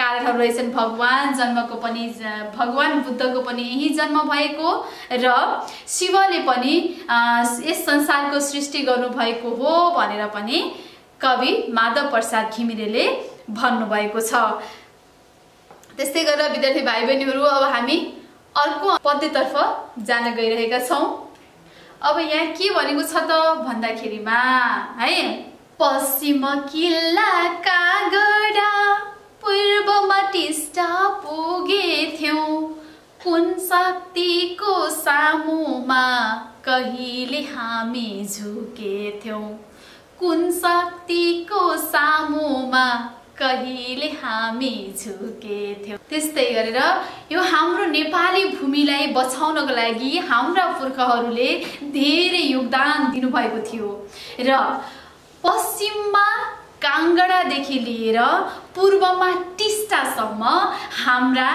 कारणहरू रहेछन्। भगवान् जन्मको पनि भगवान् बुद्धको पनि यही जन्म भएको र शिवले पनि यस संसारको सृष्टि गर्नुभएको हो भनेर पनि कवि माधव प्रसाद घिमिरेले भन्नुभएको छ। त्यस्तै गरेर विद्यार्थी भाइ बहिनीहरू अब हामी अर्को पद्यतर्फ जान गइरहेका छौँ। अब यहाँ के भनेको छ त भन्दाखेरिमा है? पश्चिम किल्ला कागडा पूर्वमा टिस्टा पुगेथ्यौँ। कुन शक्तिको सामुमा कहिले हामी झुकेथ्यौँ? कुन शक्तिको सामुमा कहिले हामी झुकेथ्यौँ। त्यस्तै गरेर यो हाम्रो नेपाली भूमिलाई बचाउनको लागि हाम्रा पुर्खाहरूले धेरै योगदान दिनुभएको थियो। र पश्चिममा काङ्गडादेखि लिएर पूर्वमा टिस्टासम्म हाम्रा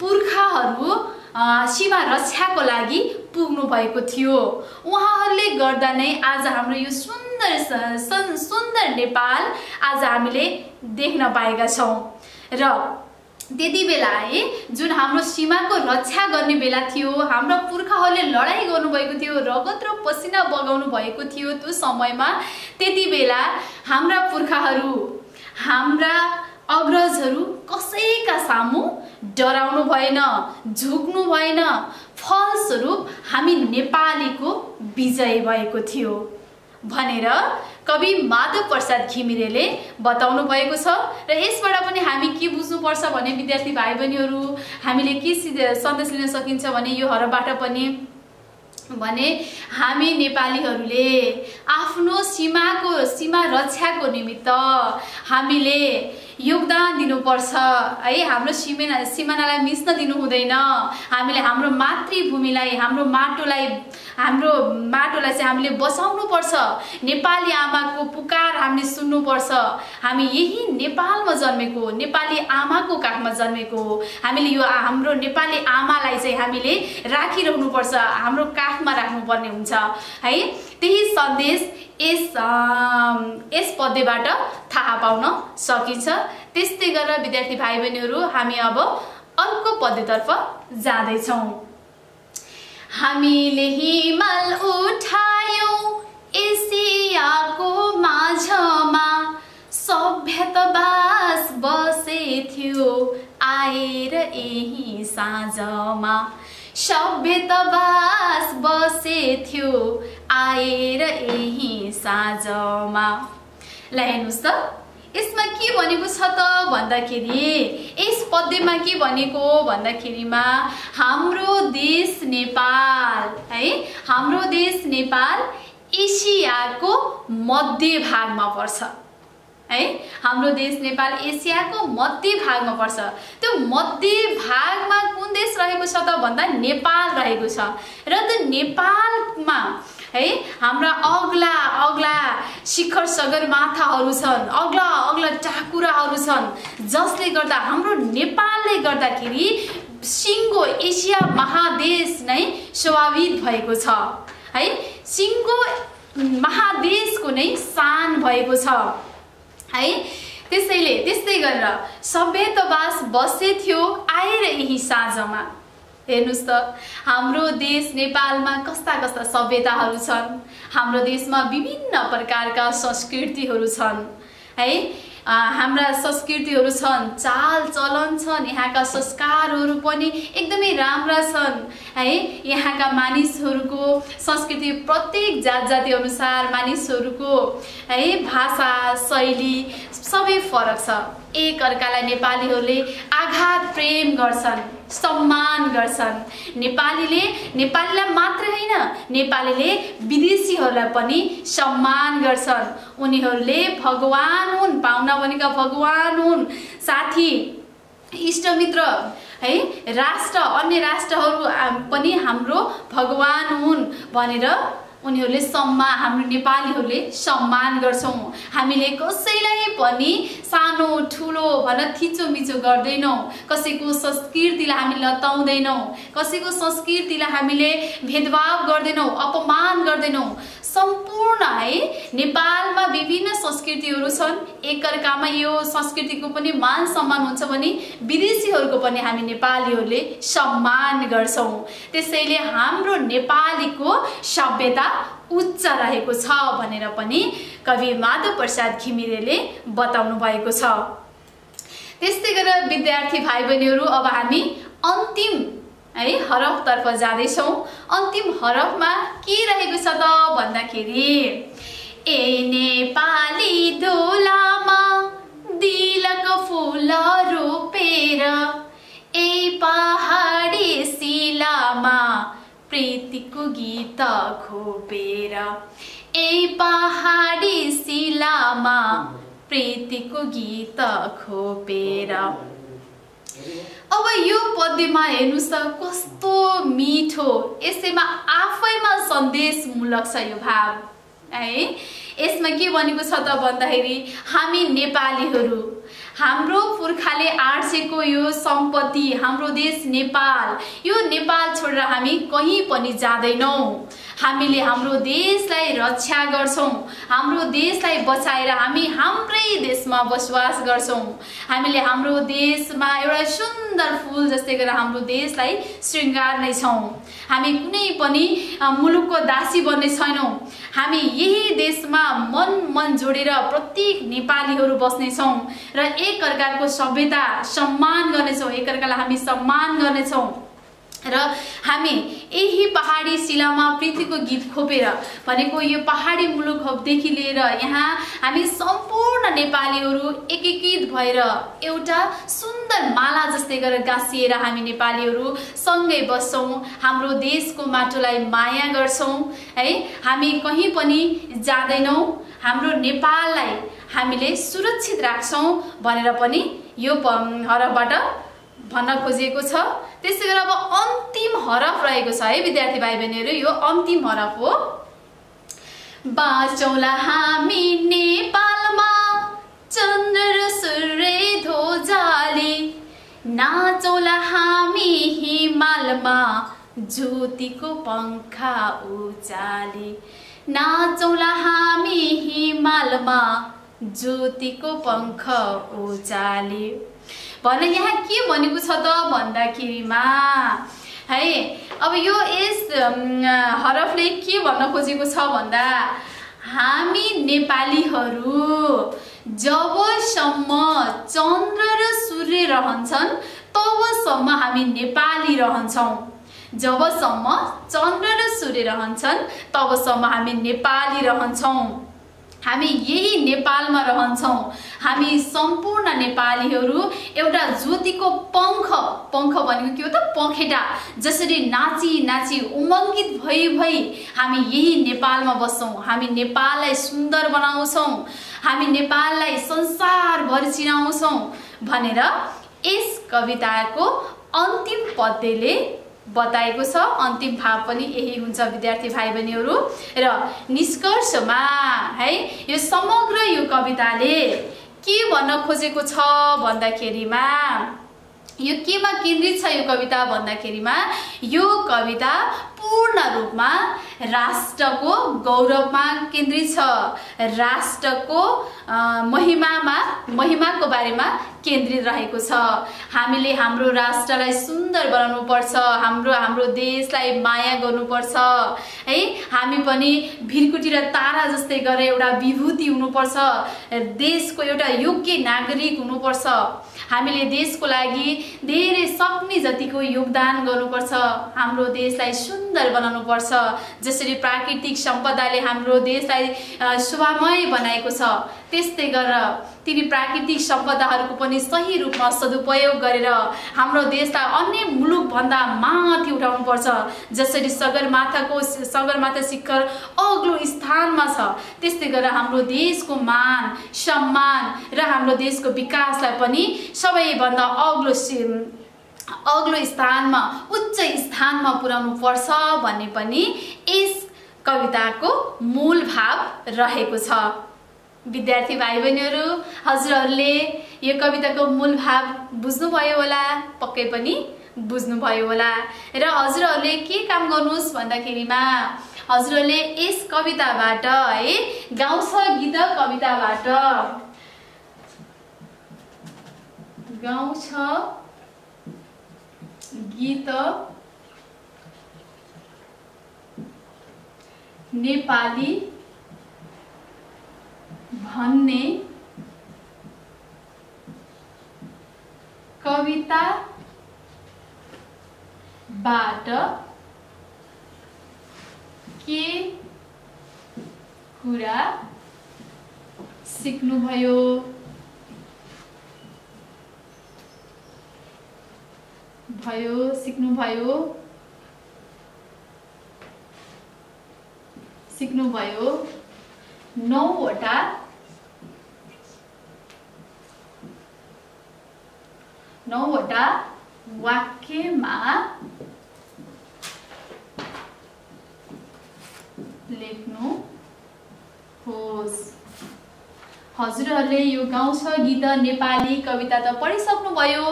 पुर्खाहरू सीमा रक्षाको लागि पुग्नु भएको थियो। उहाँहरूले गर्दा नै आज हाम्रो यो सुन्दर सुन्दर नेपाल आज हामीले देख्न पाएका छौँ। र त्यति बेला है जुन हाम्रो सीमाको रक्षा गर्ने बेला थियो हाम्रो पुर्खाहरूले लडाइँ गर्नुभएको थियो रगत र पसिना बगाउनु भएको थियो त्यो समयमा त्यति बेला हाम्रा पुर्खाहरू हाम्रा अग्रजहरू कसैका सामु डराउनु भएन झुक्नु भएन। फलस्वरूप हामी नेपालीको विजय भएको थियो। भनेर कवि माधव प्रसाद घिमिरेले बताउनु भएको छ। र यसबाट पनि हामी के बुझ्नुपर्छ भने विद्यार्थी भाइ बहिनीहरू हामीले के सन्देश लिन सकिन्छ भने यो हरबाट पनि। भने हामी नेपालीहरूले आफ्नो सीमाको सीमा रक्षाको निमित्त हामीले योगदान दिनुपर्छ। है हाम्रो सिमेना सिमानालाई मिच्न दिनु हुँदैन। हामीले हाम्रो मातृभूमिलाई हाम्रो माटोलाई हाम्रो माटोलाई चाहिँ हामीले बचाउनुपर्छ नेपाली आमाको पुकार हामीले सुन्नुपर्छ। हामी यही नेपालमा जन्मेको नेपाली आमाको काखमा जन्मेको हामीले यो हाम्रो नेपाली आमालाई चाहिँ हामीले राखिरहनुपर्छ हाम्रो काखमा राख्नुपर्ने हुन्छ। है त्यही सन्देश यस यस पद्यबाट थाहा पाउन सकिन्छ। त्यस्तै गरेर विद्यार्थी भाइ बहिनीहरू हामी अब अर्को पद्यतर्फ जाँदैछौँ। हामीले हिमाल उठायौँ एसियाको माझमा। सभ्यतावास बसे आएर यही साँझमा। सभ्यतावास बसे थियो आएर यही साँझमा। ल हेर्नुहोस् त यसमा के भनेको छ त भन्दाखेरि यस पद्यमा के भनेको भन्दाखेरिमा हाम्रो देश नेपाल है? हाम्रो देश नेपाल एसियाको मध्य भागमा पर्छ। है? हाम्रो देश नेपाल एसियाको मध्य भागमा पर्छ। त्यो मध्य भागमा कुन देश रहेको छ त भन्दा नेपाल रहेको छ। र त्यो नेपालमा है हाम्रा अग्ला अग्ला शिखर सगरमाथाहरू छन् अग्ला अग्ला टाकुराहरू छन् जसले गर्दा हाम्रो नेपालले गर्दाखेरि सिङ्गो एसिया महादेश नै स्वाभाविक भएको छ। है सिङ्गो महादेशको नै सान भएको छ। है? त्यसैले त्यस्तै गरेर सभ्यतावास बसे थियो आएर यही साँझमा। हेर्नुहोस् त हाम्रो देश नेपालमा कस्ता कस्ता सभ्यताहरू छन्। हाम्रो देशमा विभिन्न प्रकारका संस्कृतिहरू छन् है? हाम्रा संस्कृतिहरू छन् चाल चलन छन् यहाँका संस्कारहरू पनि एकदमै राम्रा छन्। है यहाँका मानिसहरूको संस्कृति प्रत्येक जात जाति अनुसार मानिसहरूको है भाषा शैली सबै फरक छ। एक अर्कालाई नेपालीहरूले आघात प्रेम गर्छन् सम्मान गर्छन्। नेपालीले नेपालीलाई मात्र होइन नेपालीले विदेशीहरूलाई पनि सम्मान गर्छन्। उनीहरूले भगवान् हुन् पाहुना भनेका भगवान् हुन्। साथी इष्टमित्र है राष्ट्र अन्य राष्ट्रहरू पनि हाम्रो भगवान् हुन् भनेर उनीहरूले सम्मान हाम्रो नेपालीहरूले सम्मान गर्छौँ। हामीले कसैलाई पनि सानो ठुलो भन थिचोमिचो गर्दैनौँ। कसैको संस्कृतिलाई हामी लताउँदैनौँ। कसैको संस्कृतिलाई हामीले भेदभाव गर्दैनौँ अपमान गर्दैनौँ। सम्पूर्ण है नेपालमा विभिन्न संस्कृतिहरू छन्। एकअर्कामा यो संस्कृतिको पनि मान सम्मान हुन्छ भने विदेशीहरूको पनि हामी नेपालीहरूले सम्मान गर्छौँ। त्यसैले हाम्रो नेपालीको सभ्यता उच्च रहेको छ भनेर पनि कवि माधव प्रसाद घिमिरेले बताउनु भएको छ। त्यस्तै गरेर विद्यार्थी भाइ बहिनीहरू अब हामी अन्तिम है हरफतर्फ जाँदैछौँ। अन्तिम हरफमा के रहेको छ त भन्दाखेरि ए नेपाली धुलामा दिलक फुल रोपेर ए पहाडी शिलामा प्रीतिको गीत खोपेर ए पहाडी शिलामा प्रीतिको गीत खोपेर अब यो पद्यमा हेर्नुहोस् त कस्तो मिठो। यसैमा आफैमा सन्देशमूलक छ यो भाव। है यसमा के भनेको छ त भन्दाखेरि हामी नेपालीहरू हाम्रो पुर्खाले आर्सेको यो सम्पत्ति हाम्रो देश नेपाल यो नेपाल छोडेर हामी कहीँ पनि जाँदैनौँ। हामीले हाम्रो देशलाई रक्षा गर्छौँ। हाम्रो देशलाई बचाएर हामी हाम्रै देशमा बसोबास गर्छौँ। हामीले हाम्रो देशमा एउटा सुन्दर फुल जस्तै गरेर हाम्रो देशलाई श्रृङ्गार छौँ हामी कुनै पनि मुलुकको दासी बन्ने छैनौँ। हामी यही देशमा मन मन जोडेर प्रत्येक नेपालीहरू बस्नेछौँ र एक अर्काको सभ्यता सम्मान गर्नेछौँ। एकअर्कालाई हामी सम्मान गर्नेछौँ। र हामी यही पहाडी शिलामा पृथ्वीको गीत खोपेर भनेको यो पहाडी मुलुकदेखि लिएर यहाँ हामी सम्पूर्ण नेपालीहरू एकीकृत भएर एउटा सुन्दर माला जस्तै गरेर गाँसिएर हामी नेपालीहरू सँगै बस्छौँ। हाम्रो देशको माटोलाई माया गर्छौँ। है हामी कहीँ पनि जाँदैनौँ। हाम्रो नेपाललाई हामीले सुरक्षित राख्छौँ भनेर पनि यो हरफबाट भन्न खोजिएको छ। त्यसै गरेर अब अन्तिम हरफ रहेको छ है विद्यार्थी भाइ बहिनीहरू यो अन्तिम हरफ हो। बाँचौला हामी नेपालमा चन्द्र र सूर्य ध्वजाले। नाचौला हामी हिमालमा ज्योतिको पङ्खा उचाले। नाचौला हामी हिमालमा ज्योतिको पङ्ख उचाले। भन यहाँ के भनेको छ त भन्दाखेरिमा? है अब यो यस हरफले के भन्न खोजेको छ भन्दा हामी नेपालीहरू जबसम्म चन्द्र र सूर्य रहन्छन् तबसम्म हामी नेपाली रहन्छौँ। जबसम्म चन्द्र र सूर्य रहन्छन् तबसम्म हामी नेपाली रहन्छौँ। हामी यही नेपालमा रहन्छौँ। हामी सम्पूर्ण नेपालीहरू एउटा ज्योतिको पङ्ख पङ्ख भनेको के हो त? पखेटा। जसरी नाची नाची उमङ्गित भई भई हामी यही नेपालमा बस्छौँ। हामी नेपाललाई सुन्दर बनाउँछौँ। हामी नेपाललाई संसारभरि चिनाउँछौँ भनेर यस कविताको अन्तिम पद्यले बताएको छ। अन्तिम भाव पनि यही हुन्छ विद्यार्थी भाइ बहिनीहरू र निष्कर्षमा है यो समग्र यो कविताले के भन्न खोजेको छ भन्दाखेरिमा यो केमा केन्द्रित छ यो कविता भन्दाखेरिमा यो कविता पूर्ण रूपमा राष्ट्रको गौरवमा केन्द्रित छ। राष्ट्रको महिमामा महिमाको बारेमा केन्द्रित रहेको छ। हामीले हाम्रो राष्ट्रलाई सुन्दर बनाउनु पर्छ हाम्रो हाम्रो देशलाई माया गर्नुपर्छ। है हामी पनि भिरकुटी र तारा जस्तै गरेर एउटा विभूति हुनुपर्छ। देशको एउटा योग्य नागरिक हुनुपर्छ। हामीले देशको लागि धेरै सक्ने जतिको योगदान गर्नुपर्छ। हाम्रो देशलाई सुन्दर बनाउनुपर्छ जसरी प्राकृतिक सम्पदाले हाम्रो देशलाई शोभामय बनाएको छ त्यस्तै गरेर तिनी प्राकृतिक सम्पदाहरूको पनि सही रूपमा सदुपयोग गरेर हाम्रो देशलाई अन्य मुलुकभन्दा माथि उठाउनुपर्छ जसरी सगरमाथाको सगरमाथा शिखर अग्लो स्थानमा छ। त्यस्तै गरेर हाम्रो देशको मान सम्मान र हाम्रो देशको विकासलाई पनि सबैभन्दा अग्लो अग्लो स्थानमा उच्च स्थानमा पुर्याउनु पर्छ भन्ने पनि यस कविताको मूल भाव रहेको छ। विद्यार्थी भाइ बहिनीहरू हजुरहरूले यो कविताको मूल भाव बुझ्नुभयो होला? पक्कै पनि बुझ्नुभयो होला। र हजुरहरूले के काम गर्नुहोस् भन्दाखेरिमा हजुरहरूले यस कविताबाट है गाउँछ गीत कविताबाट गाउँछ गीत नेपाली भन्ने कविताबाट के कुरा सिक्नुभयो? भयो सिक्नुभयो। सिक्नुभयो। नौवटा नौवटा वाक्यमा लेख्नु होस्। हजुरहरूले यो गाउँछ गीत नेपाली कविता त पढिसक्नुभयो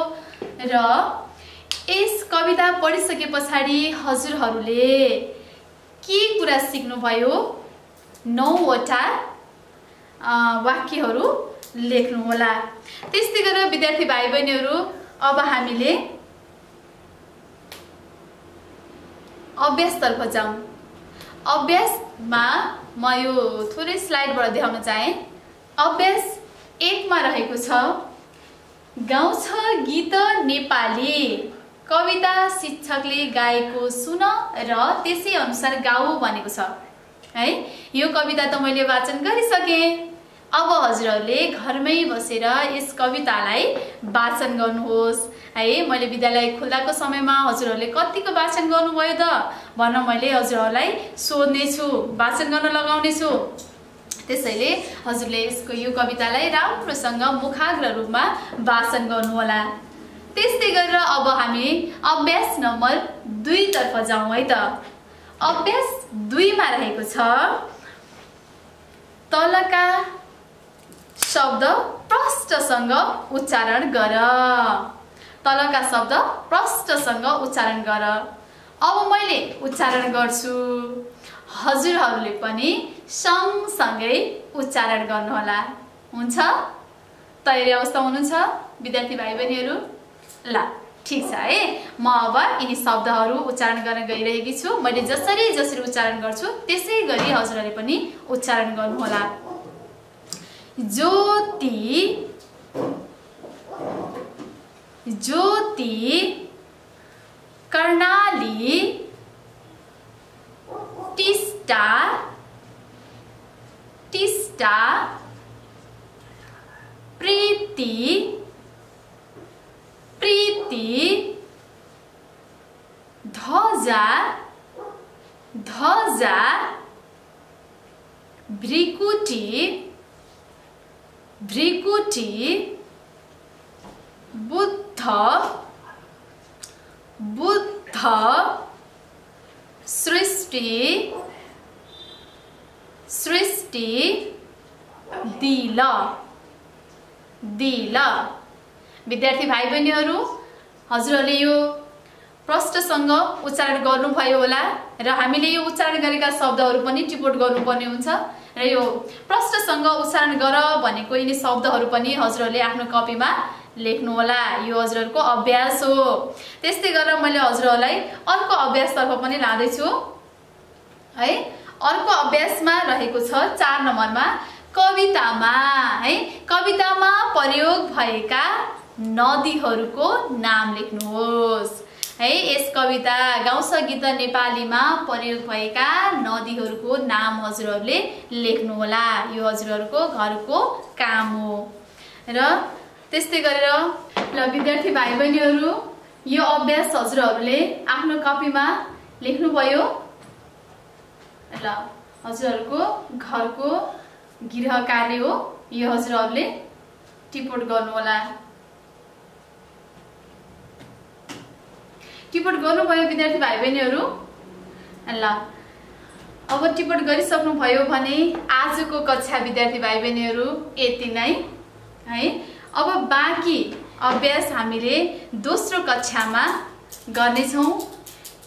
र यस कविता पढिसके पछाडि हजुरहरूले के कुरा सिक्नुभयो? नौवटा वाक्यहरू लेख्नुहोला त्यस्तै गरेर विद्यार्थी भाइ बहिनीहरू अब हामीले अभ्यासतर्फ जाउँ। अभ्यासमा म यो थोरै स्लाइडबाट देखाउन चाहेँ। अभ्यास एकमा रहेको छ गाउँछ गीत नेपाली। कविता शिक्षकले गाएको सुन र त्यसै अनुसार गाऊ भनेको छ। है? यो कविता त मैले वाचन गरिसकेँ। अब हजुरहरूले घरमै बसेर यस कवितालाई वाचन गर्नुहोस्। है मैले विद्यालय खुल्दाको समयमा हजुरहरूले कतिको वाचन गर्नुभयो त? भन्न मैले हजुरहरूलाई सोध्नेछु वाचन गर्न लगाउनेछु। त्यसैले हजुरले यसको यो कवितालाई राम्रोसँग मुखाग्र रूपमा वाचन गर्नुहोला। त्यस्तै गरेर अब हामी अभ्यास नम्बर दुईतर्फ जाउँ है त। अभ्यास दुईमा रहेको छ। तलका शब्द प्रष्टसँग उच्चारण गर। तलका शब्द प्रष्टसँग उच्चारण गर। अब मैले उच्चारण गर्छु। हजुरहरूले पनि सँगसँगै उच्चारण गर्नुहोला। हुन्छ? तयारी अवस्था हुनुहुन्छ? विद्यार्थी भाइ बहिनीहरू ल। ठिक छ है? म अब यिनी शब्दहरू उच्चारण गर्न गइरहेकी छु। मैले जसरी जसरी उच्चारण गर्छु त्यसै गरी हजुरहरूले पनि उच्चारण गर्नुहोला। ज्योति ज्योति कर्णाली टिस्टा टिस्टा प्रीति प्रीति ध्वजा ध्वजा भ्रिकुटी भ्रिकुटी बुद्ध बुद्ध सृष्टि सृष्टि दिल दिल विद्यार्थी भाइ बहिनीहरू हजुरहरूले यो प्रष्टसँग उच्चारण गर्नुभयो होला र हामीले यो उच्चारण गरेका शब्दहरू पनि टिपोट गर्नुपर्ने हुन्छ र यो प्रष्टसँग उच्चारण गर भनेको यिनी शब्दहरू पनि हजुरहरूले आफ्नो कपीमा लेख्नुहोला यो हजुरहरूको अभ्यास हो। त्यस्तै गरेर मैले हजुरहरूलाई अर्को अभ्यासतर्फ पनि लाँदैछु। है अर्को अभ्यासमा रहेको छ चार नम्बरमा कवितामा। है कवितामा प्रयोग भएका नदीहरूको नाम लेख्नुहोस्। है यस कविता गाउँछ गीत नेपालीमा प्रयोग भएका नदीहरूको नाम हजुरहरूले लेख्नुहोला। यो हजुरहरूको घरको काम हो। र त्यस्तै गरेर ल विद्यार्थी भाइ बहिनीहरू यो अभ्यास हजुरहरूले आफ्नो कपीमा लेख्नुभयो। ल हजुरहरूको घरको गृह कार्य हो। यो हजुरहरूले टिपोट गर्नुहोला। टिपोट गर्नुभयो विद्यार्थी भाइ बहिनीहरू ल अब टिप्पण गरिसक्नुभयो भने आजको कक्षा विद्यार्थी भाइ बहिनीहरू यति नै है? अब बाँकी अभ्यास हामीले दोस्रो कक्षामा गर्नेछौँ।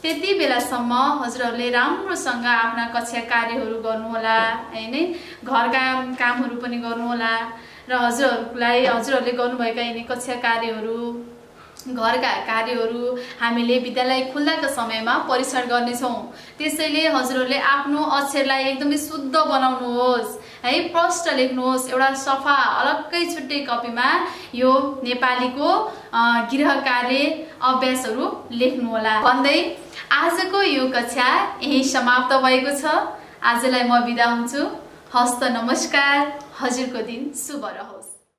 त्यति बेलासम्म हजुरहरूले राम्रोसँग आफ्ना कक्षा कार्यहरू गर्नुहोला होइन? घरका कामहरू पनि गर्नुहोला। र हजुरहरूलाई हजुरहरूले गर्नुभएका यिनी कक्षा कार्यहरू घरका कार्यहरू हामीले विद्यालय खुल्दाको समयमा परीक्षण गर्नेछौँ। त्यसैले हजुरहरूले आफ्नो अक्षरलाई एकदमै शुद्ध बनाउनुहोस् है प्रष्ट लेख्नुहोस्। एउटा सफा अलग्गै छुट्टै कपीमा यो नेपालीको गृह कार्य अभ्यासहरू लेख्नुहोला। भन्दै आजको यो कक्षा यही समाप्त भएको छ। आजलाई म बिदा हुन्छु। हस्त नमस्कार। हजुरको दिन शुभ रहोस्।